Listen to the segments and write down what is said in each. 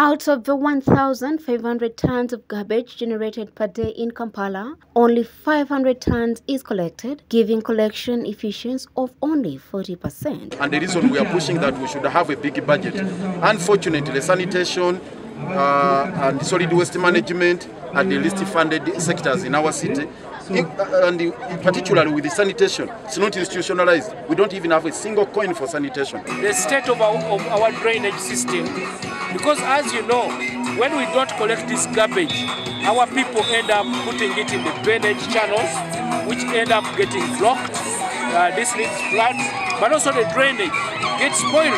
Out of the 1,500 tons of garbage generated per day in Kampala, only 500 tons is collected, giving collection efficiency of only 40%. And the reason we are pushing that we should have a big budget. Unfortunately, sanitation uh, and solid waste management are the least funded sectors in our city. Uh, and particularly with the sanitation, it's not institutionalized. We don't even have a single coin for sanitation. The state of our, of our drainage system, because as you know, when we don't collect this garbage, our people end up putting it in the drainage channels, which end up getting blocked. Uh, this leads floods, but also the drainage gets spoiled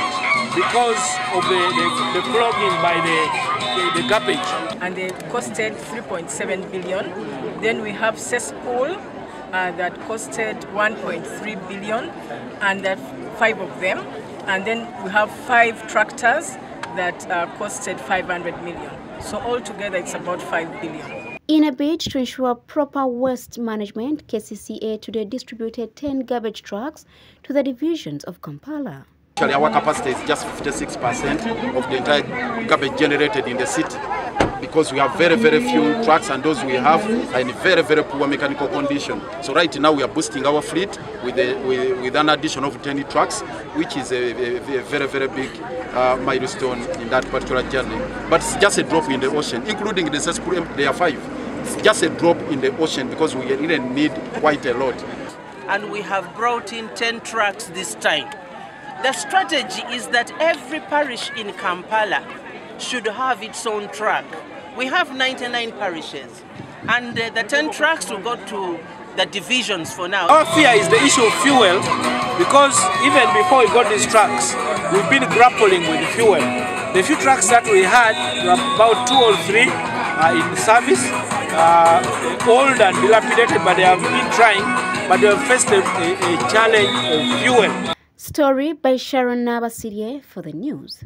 because of the, the, the clogging by the, the, the garbage and they costed 3.7 billion. Then we have cesspool uh, that costed 1.3 billion, and that five of them. And then we have five tractors that uh, costed 500 million. So altogether, it's about 5 billion. In a bid to ensure proper waste management, KCCA today distributed 10 garbage trucks to the divisions of Kampala. Actually, our capacity is just 56% of the entire garbage generated in the city because we have very, very few trucks and those we have are in very, very poor mechanical condition. So right now we are boosting our fleet with, a, with, with an addition of 10 trucks, which is a, a, a very, very big uh, milestone in that particular journey. But it's just a drop in the ocean, including the cesspool, there are five. It's just a drop in the ocean because we really need quite a lot. And we have brought in 10 trucks this time. The strategy is that every parish in Kampala should have its own truck. We have 99 parishes, and uh, the 10 trucks will go to the divisions for now. Our fear is the issue of fuel, because even before we got these trucks, we've been grappling with fuel. The few trucks that we had, about two or three, are in service, uh, old and dilapidated, but they have been trying, but they have faced a, a, a challenge of fuel. Story by Sharon Nabasirie for the news.